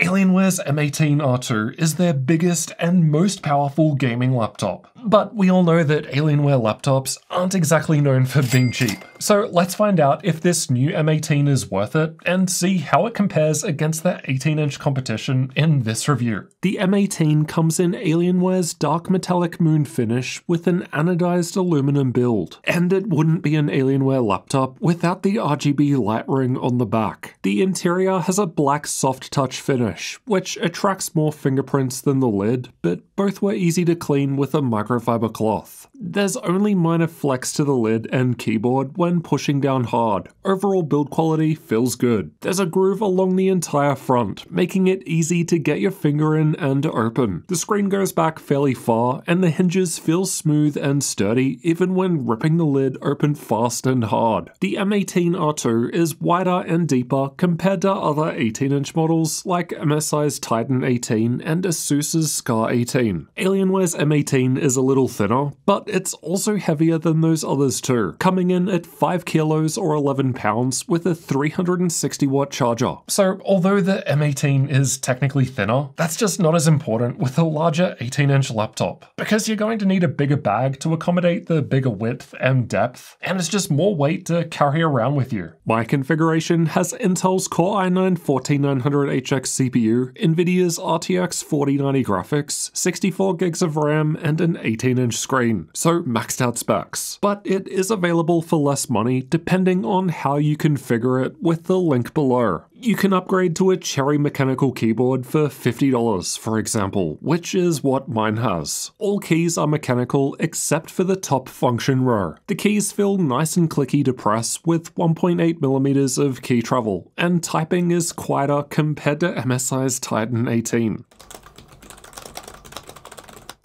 Alienware's M18R2 is their biggest and most powerful gaming laptop. But we all know that Alienware laptops aren't exactly known for being cheap. So let's find out if this new M18 is worth it and see how it compares against the 18-inch competition in this review. The M18 comes in Alienware's dark metallic moon finish with an anodized aluminum build, and it wouldn't be an Alienware laptop without the RGB light ring on the back. The interior has a black soft touch finish, which attracts more fingerprints than the lid, but both were easy to clean with a microfiber cloth. There's only minor flex to the lid and keyboard when pushing down hard. Overall build quality feels good. There's a groove along the entire front, making it easy to get your finger in and open. The screen goes back fairly far, and the hinges feel smooth and sturdy even when ripping the lid open fast and hard. The M18R2 is wider and deeper compared to other 18-inch models like MSI's Titan 18 and Asus's Scar 18. Alienware's M18 is a little thinner, but it's also heavier than those others too, coming in at 5 kilos or 11 pounds with a 360 watt charger. So although the M18 is technically thinner, that's just not as important with a larger 18 inch laptop, because you're going to need a bigger bag to accommodate the bigger width and depth, and it's just more weight to carry around with you. My configuration has Intel's Core i9 14900HX CPU, Nvidia's RTX 4090 graphics, 64 gigs of RAM, and an 18 inch screen so maxed out specs. But it is available for less money depending on how you configure it with the link below. You can upgrade to a Cherry mechanical keyboard for $50, for example, which is what mine has. All keys are mechanical except for the top function row. The keys feel nice and clicky to press with 1.8mm of key travel, and typing is quieter compared to MSI's Titan 18.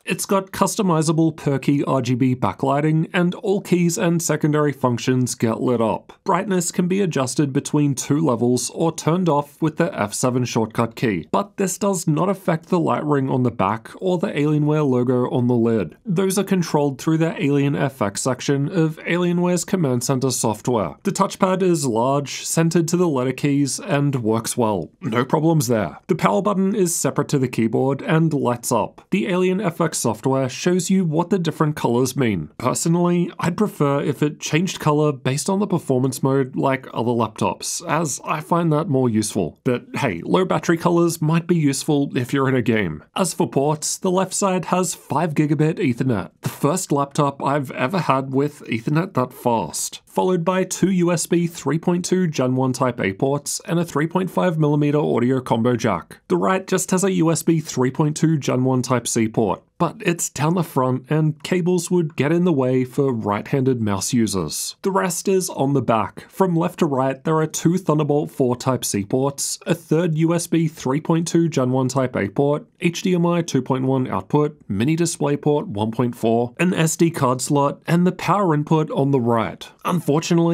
It's got customizable per-key RGB backlighting, and all keys and secondary functions get lit up. Brightness can be adjusted between two levels or turned off with the F7 shortcut key, but this does not affect the light ring on the back or the Alienware logo on the lid. Those are controlled through the Alien FX section of Alienware's Command Center software. The touchpad is large, centered to the letter keys, and works well. No problems there. The power button is separate to the keyboard and lights up. The Alien FX software shows you what the different colors mean. Personally, I'd prefer if it changed color based on the performance mode like other laptops, as I find that more useful. But hey, low battery colors might be useful if you're in a game. As for ports, the left side has 5GB Ethernet, the first laptop I've ever had with Ethernet that fast followed by two USB 3.2 Gen 1 Type A ports and a 3.5mm audio combo jack. The right just has a USB 3.2 Gen 1 Type C port, but it's down the front and cables would get in the way for right-handed mouse users. The rest is on the back. From left to right, there are two Thunderbolt 4 Type-C ports, a third USB 3.2 Gen 1 Type-A port, HDMI 2.1 output, mini DisplayPort 1.4, an SD card slot, and the power input on the right.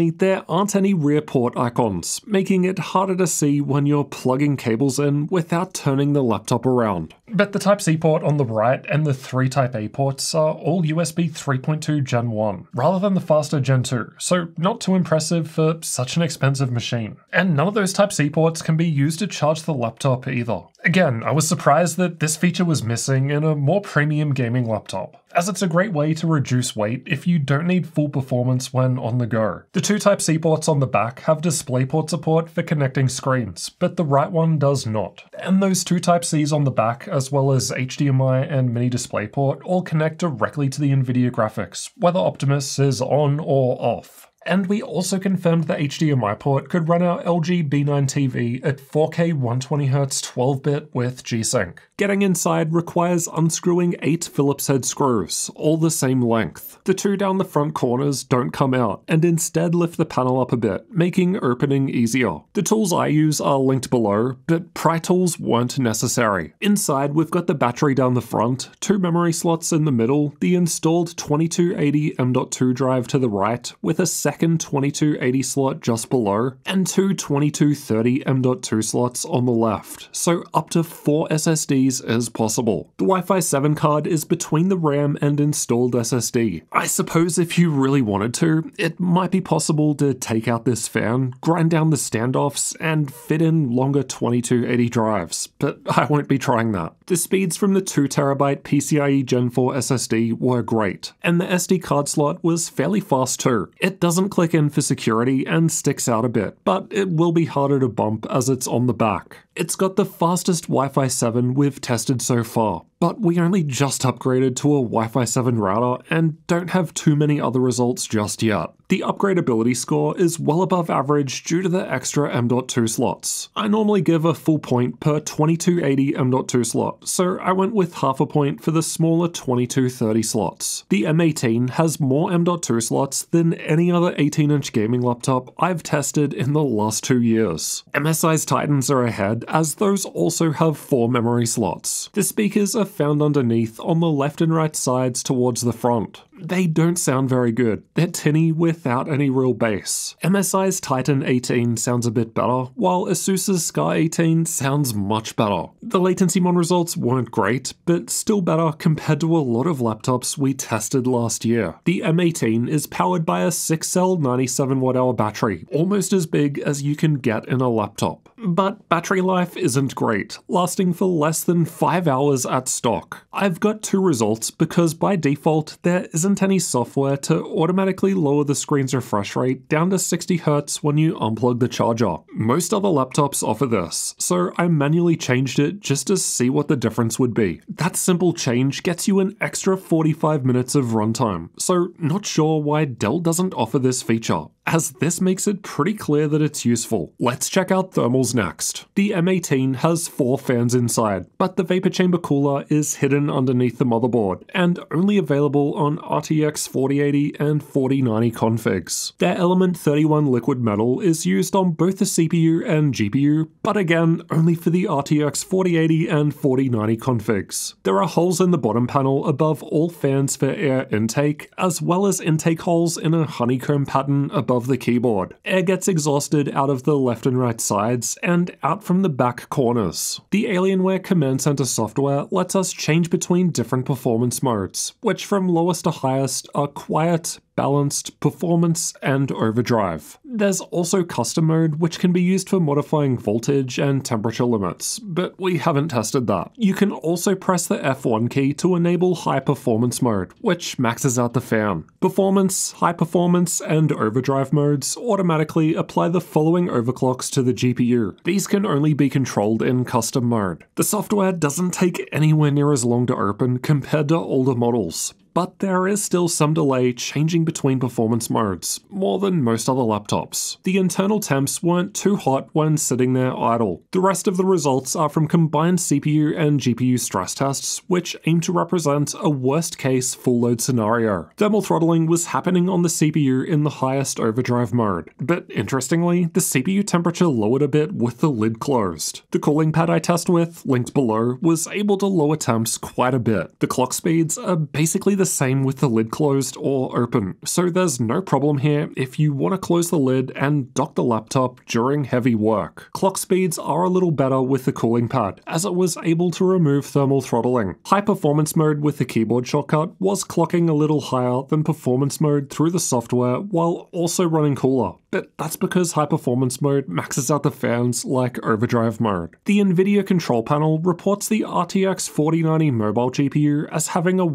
There aren't any rear port icons, making it harder to see when you're plugging cables in without turning the laptop around. But the Type-C port on the right and the three Type-A ports are all USB 3.2 Gen 1, rather than the faster Gen 2, so not too impressive for such an expensive machine. And none of those Type-C ports can be used to charge the laptop either. Again, I was surprised that this feature was missing in a more premium gaming laptop as it's a great way to reduce weight if you don't need full performance when on the go. The two Type-C ports on the back have DisplayPort support for connecting screens, but the right one does not. And those two Type-Cs on the back, as well as HDMI and mini DisplayPort, all connect directly to the NVIDIA graphics, whether Optimus is on or off. And we also confirmed the HDMI port could run our LG B9 TV at 4K 120Hz 12-bit with G-Sync. Getting inside requires unscrewing 8 Phillips head screws, all the same length. The two down the front corners don't come out, and instead lift the panel up a bit, making opening easier. The tools I use are linked below, but pry tools weren't necessary. Inside we've got the battery down the front, two memory slots in the middle, the installed 2280 M.2 drive to the right, with a second 2280 slot just below, and two 2230 M.2 slots on the left, so up to four SSDs is possible. The Wi-Fi 7 card is between the RAM and installed SSD. I suppose if you really wanted to, it might be possible to take out this fan, grind down the standoffs, and fit in longer 2280 drives, but I won't be trying that. The speeds from the 2TB PCIe Gen 4 SSD were great, and the SD card slot was fairly fast too. It doesn't click in for security and sticks out a bit, but it will be harder to bump as it's on the back. It's got the fastest Wi-Fi 7 we've tested so far, but we only just upgraded to a Wi-Fi 7 router and don't have too many other results just yet. The upgradability score is well above average due to the extra M.2 slots. I normally give a full point per 2280 M.2 slot, so I went with half a point for the smaller 2230 slots. The M18 has more M.2 slots than any other 18-inch gaming laptop I've tested in the last two years. MSI's Titans are ahead, as those also have four memory slots. The speakers are found underneath on the left and right sides towards the front they don't sound very good. They're tinny without any real bass. MSI's Titan 18 sounds a bit better, while Asus's Scar 18 sounds much better. The LatencyMon results weren't great, but still better compared to a lot of laptops we tested last year. The M18 is powered by a 6 cell 97 watt hour battery, almost as big as you can get in a laptop. But battery life isn't great, lasting for less than 5 hours at stock. I've got two results because by default there isn't isn't any software to automatically lower the screen's refresh rate down to 60Hz when you unplug the charger. Most other laptops offer this, so I manually changed it just to see what the difference would be. That simple change gets you an extra 45 minutes of runtime, so not sure why Dell doesn't offer this feature as this makes it pretty clear that it's useful. Let's check out thermals next. The M18 has four fans inside, but the vapor chamber cooler is hidden underneath the motherboard, and only available on RTX 4080 and 4090 configs. Their Element 31 liquid metal is used on both the CPU and GPU, but again, only for the RTX 4080 and 4090 configs. There are holes in the bottom panel above all fans for air intake, as well as intake holes in a honeycomb pattern above above the keyboard. Air gets exhausted out of the left and right sides and out from the back corners. The Alienware Command Center software lets us change between different performance modes, which from lowest to highest are quiet, balanced, performance, and overdrive. There's also custom mode, which can be used for modifying voltage and temperature limits, but we haven't tested that. You can also press the F1 key to enable high performance mode, which maxes out the fan. Performance, high performance, and overdrive modes automatically apply the following overclocks to the GPU. These can only be controlled in custom mode. The software doesn't take anywhere near as long to open compared to older models, but there is still some delay changing between performance modes, more than most other laptops. The internal temps weren't too hot when sitting there idle. The rest of the results are from combined CPU and GPU stress tests, which aim to represent a worst case full load scenario. Thermal throttling was happening on the CPU in the highest overdrive mode, but interestingly, the CPU temperature lowered a bit with the lid closed. The cooling pad I test with, linked below, was able to lower temps quite a bit. The clock speeds are basically the same with the lid closed or open, so there's no problem here if you want to close the lid and dock the laptop during heavy work. Clock speeds are a little better with the cooling pad, as it was able to remove thermal throttling. High performance mode with the keyboard shortcut was clocking a little higher than performance mode through the software while also running cooler but that's because high performance mode maxes out the fans like overdrive mode. The Nvidia control panel reports the RTX 4090 mobile GPU as having a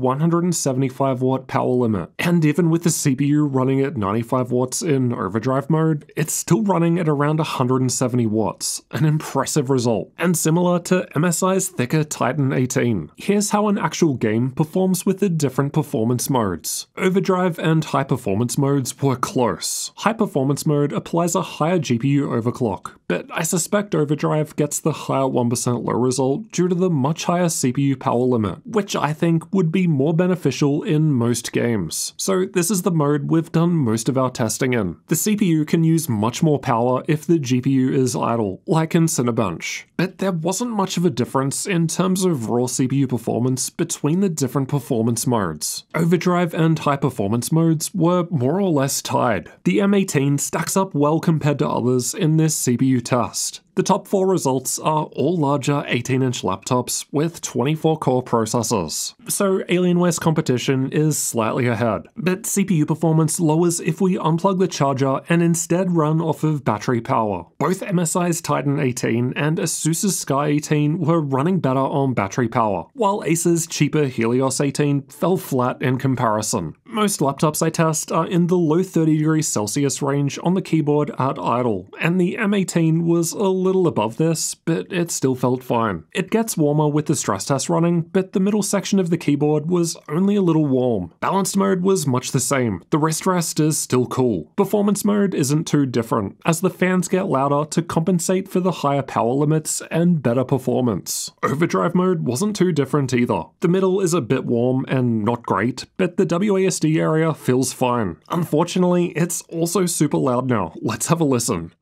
175 watt power limit, and even with the CPU running at 95 watts in overdrive mode, it's still running at around 170 watts, an impressive result, and similar to MSI's thicker Titan 18. Here's how an actual game performs with the different performance modes. Overdrive and high performance modes were close. High performance mode applies a higher GPU overclock, but I suspect Overdrive gets the higher 1% low result due to the much higher CPU power limit, which I think would be more beneficial in most games. So this is the mode we've done most of our testing in. The CPU can use much more power if the GPU is idle, like in Cinebench. But there wasn't much of a difference in terms of raw CPU performance between the different performance modes. Overdrive and high performance modes were more or less tied. The M18 stacks up well compared to others in this CPU test. The top four results are all larger 18 inch laptops with 24 core processors. So Alienware's competition is slightly ahead, but CPU performance lowers if we unplug the charger and instead run off of battery power. Both MSI's Titan 18 and Asus's Scar 18 were running better on battery power, while Acer's cheaper Helios 18 fell flat in comparison. Most laptops I test are in the low 30 degrees Celsius range on the keyboard at idle, and the M18 was a little above this, but it still felt fine. It gets warmer with the stress test running, but the middle section of the keyboard was only a little warm. Balanced mode was much the same, the wrist rest is still cool. Performance mode isn't too different, as the fans get louder to compensate for the higher power limits and better performance. Overdrive mode wasn't too different either. The middle is a bit warm and not great, but the WASD area feels fine. Unfortunately, it's also super loud now. Let's have a listen.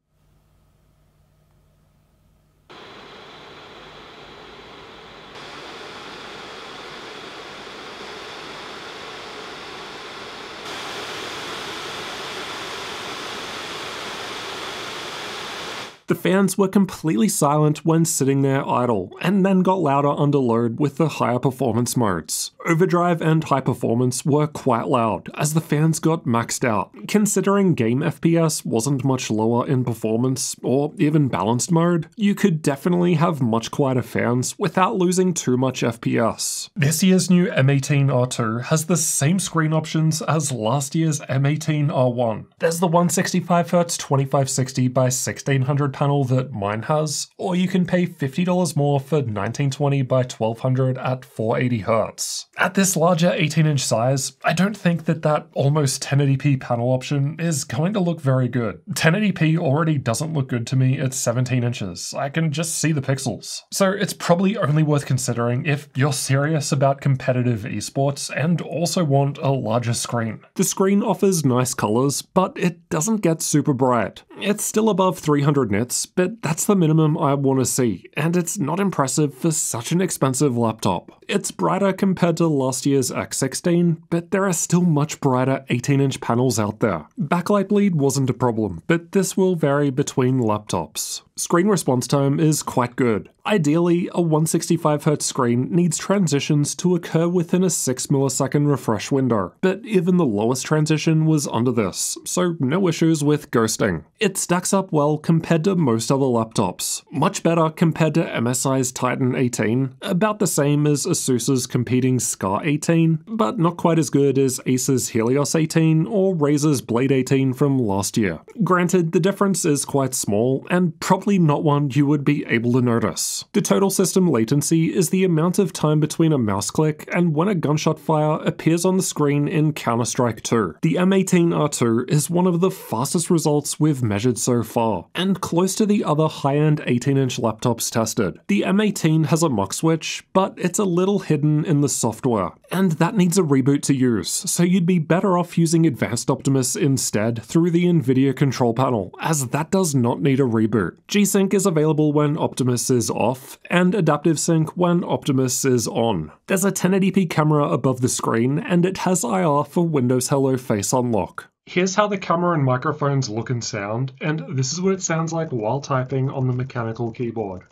The fans were completely silent when sitting there idle, and then got louder under load with the higher performance modes. Overdrive and high performance were quite loud, as the fans got maxed out. Considering game FPS wasn't much lower in performance, or even balanced mode, you could definitely have much quieter fans without losing too much FPS. This year's new M18R2 has the same screen options as last year's M18R1. There's the 165Hz 2560 by 1600 panel that mine has, or you can pay $50 more for 1920 by 1200 at 480Hz. At this larger 18 inch size, I don't think that that almost 1080p panel option is going to look very good. 1080p already doesn't look good to me at 17 inches, I can just see the pixels. So it's probably only worth considering if you're serious about competitive esports and also want a larger screen. The screen offers nice colors, but it doesn't get super bright. It's still above 300 nits, but that's the minimum I want to see, and it's not impressive for such an expensive laptop. It's brighter compared to last year's X16, but there are still much brighter 18 inch panels out there. Backlight bleed wasn't a problem, but this will vary between laptops. Screen response time is quite good. Ideally, a 165Hz screen needs transitions to occur within a 6 millisecond refresh window, but even the lowest transition was under this, so no issues with ghosting. It stacks up well compared to most other laptops, much better compared to MSI's Titan 18, about the same as Asus's competing Scar 18, but not quite as good as Acer's Helios 18 or Razer's Blade 18 from last year. Granted, the difference is quite small, and probably not one you would be able to notice. The total system latency is the amount of time between a mouse click and when a gunshot fire appears on the screen in Counter-Strike 2. The M18R2 is one of the fastest results we've measured so far, and close to the other high-end 18-inch laptops tested. The M18 has a MUX switch, but it's a little hidden in the software, and that needs a reboot to use, so you'd be better off using Advanced Optimus instead through the NVIDIA control panel, as that does not need a reboot. G-Sync is available when Optimus is off, and Adaptive Sync when Optimus is on. There's a 1080p camera above the screen, and it has IR for Windows Hello Face Unlock. Here's how the camera and microphones look and sound, and this is what it sounds like while typing on the mechanical keyboard.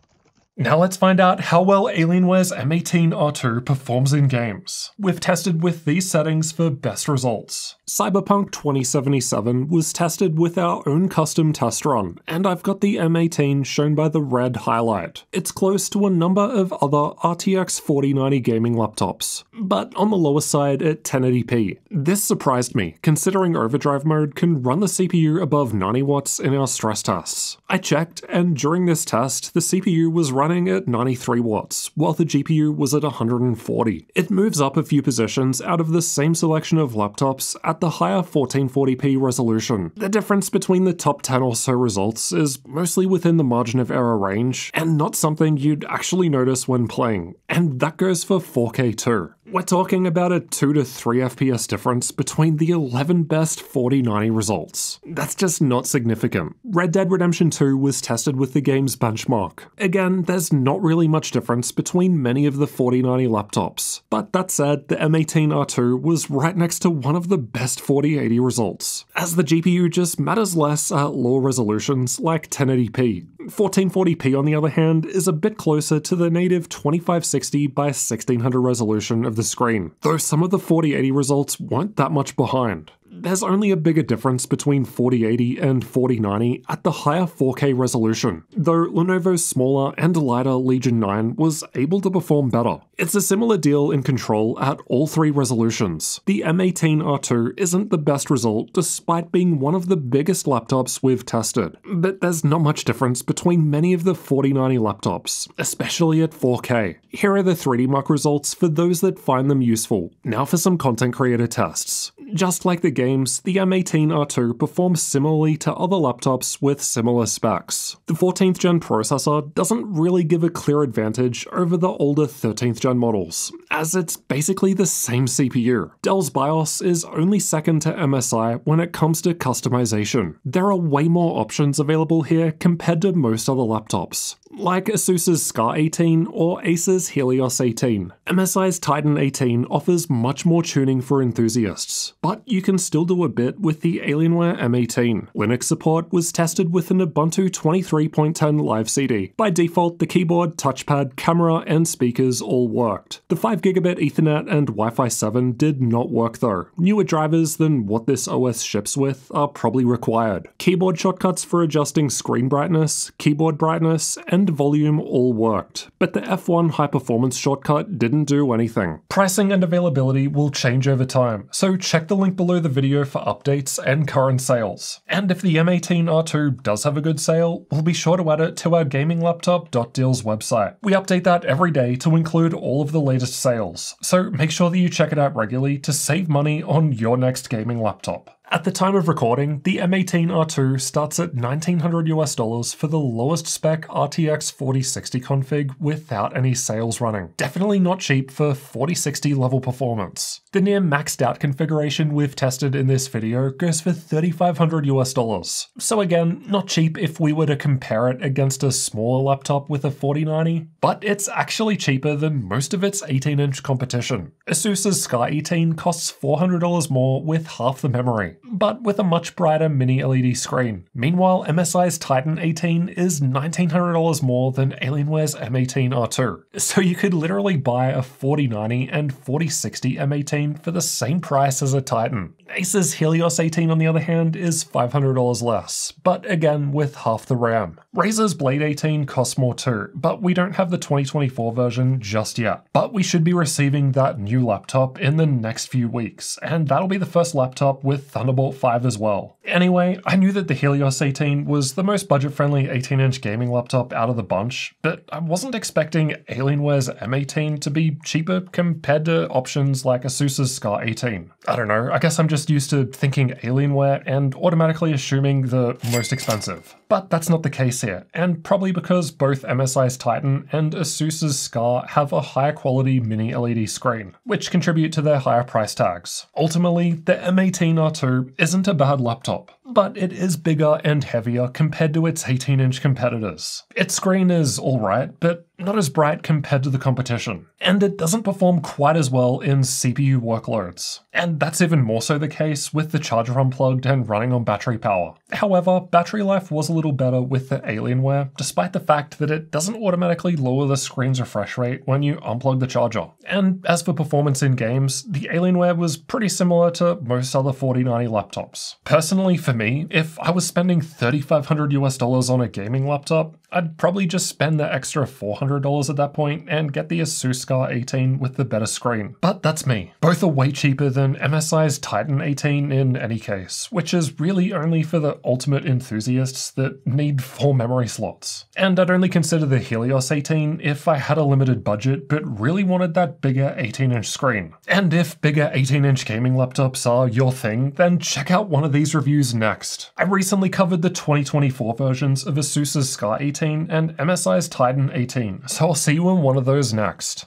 Now let's find out how well Alienware's M18R2 performs in games. We've tested with these settings for best results. Cyberpunk 2077 was tested with our own custom test run, and I've got the M18 shown by the red highlight. It's close to a number of other RTX 4090 gaming laptops, but on the lower side at 1080p. This surprised me, considering overdrive mode can run the CPU above 90 watts in our stress tests. I checked, and during this test, the CPU was running at 93 watts, while the GPU was at 140. It moves up a few positions out of the same selection of laptops at the higher 1440p resolution. The difference between the top 10 or so results is mostly within the margin of error range, and not something you'd actually notice when playing, and that goes for 4K too. We're talking about a 2 to 3 FPS difference between the 11 best 4090 results. That's just not significant. Red Dead Redemption 2 was tested with the game's benchmark. Again, there's not really much difference between many of the 4090 laptops. But that said, the M18R2 was right next to one of the best 4080 results, as the GPU just matters less at low resolutions like 1080p. 1440p on the other hand is a bit closer to the native 2560 by 1600 resolution of the screen, though some of the 4080 results weren't that much behind there's only a bigger difference between 4080 and 4090 at the higher 4K resolution, though Lenovo's smaller and lighter Legion 9 was able to perform better. It's a similar deal in control at all three resolutions. The M18R2 isn't the best result despite being one of the biggest laptops we've tested, but there's not much difference between many of the 4090 laptops, especially at 4K. Here are the 3D Mark results for those that find them useful. Now for some content creator tests. Just like the games, the M18R2 performs similarly to other laptops with similar specs. The 14th gen processor doesn't really give a clear advantage over the older 13th gen models, as it's basically the same CPU. Dell's BIOS is only second to MSI when it comes to customization. There are way more options available here compared to most other laptops like Asus's SCAR 18 or Acer's Helios 18. MSI's Titan 18 offers much more tuning for enthusiasts, but you can still do a bit with the Alienware M18. Linux support was tested with an Ubuntu 23.10 live CD. By default, the keyboard, touchpad, camera, and speakers all worked. The 5GB Ethernet and Wi-Fi 7 did not work though. Newer drivers than what this OS ships with are probably required. Keyboard shortcuts for adjusting screen brightness, keyboard brightness, and and volume all worked, but the F1 high performance shortcut didn't do anything. Pricing and availability will change over time, so check the link below the video for updates and current sales. And if the M18R2 does have a good sale, we'll be sure to add it to our gaminglaptop.deals website. We update that every day to include all of the latest sales, so make sure that you check it out regularly to save money on your next gaming laptop. At the time of recording, the M18R2 starts at 1900 US dollars for the lowest spec RTX 4060 config without any sales running. Definitely not cheap for 4060 level performance. The near maxed out configuration we've tested in this video goes for 3500 US dollars. So again, not cheap if we were to compare it against a smaller laptop with a 4090, but it's actually cheaper than most of its 18 inch competition. Asus's Scar 18 costs $400 more with half the memory but with a much brighter mini LED screen. Meanwhile, MSI's Titan 18 is $1,900 more than Alienware's M18R2, so you could literally buy a 4090 and 4060 M18 for the same price as a Titan. Acer's Helios 18 on the other hand is $500 less, but again with half the RAM. Razer's Blade 18 costs more too, but we don't have the 2024 version just yet. But we should be receiving that new laptop in the next few weeks, and that'll be the first laptop with Thunderbolt 5 as well. Anyway, I knew that the Helios 18 was the most budget-friendly 18-inch gaming laptop out of the bunch, but I wasn't expecting Alienware's M18 to be cheaper compared to options like Asus's SCAR 18. I don't know, I guess I'm just used to thinking Alienware and automatically assuming the most expensive. But that's not the case here, and probably because both MSI's Titan and Asus's SCAR have a higher quality mini LED screen, which contribute to their higher price tags. Ultimately, the M18R2 isn't a bad laptop, but it is bigger and heavier compared to its 18 inch competitors. Its screen is alright, but not as bright compared to the competition, and it doesn't perform quite as well in CPU workloads. And that's even more so the case with the charger unplugged and running on battery power. However, battery life was a little better with the Alienware, despite the fact that it doesn't automatically lower the screen's refresh rate when you unplug the charger. And as for performance in games, the Alienware was pretty similar to most other 4090 laptops. Personally, for me, if I was spending 3500 US dollars on a gaming laptop, I'd probably just spend the extra $400 at that point and get the Asus SCAR 18 with the better screen. But that's me. Both are way cheaper than MSI's Titan 18 in any case, which is really only for the ultimate enthusiasts that but need 4 memory slots. And I'd only consider the Helios 18 if I had a limited budget but really wanted that bigger 18 inch screen. And if bigger 18 inch gaming laptops are your thing, then check out one of these reviews next. I recently covered the 2024 versions of Asus's Scar 18 and MSI's Titan 18, so I'll see you in one of those next.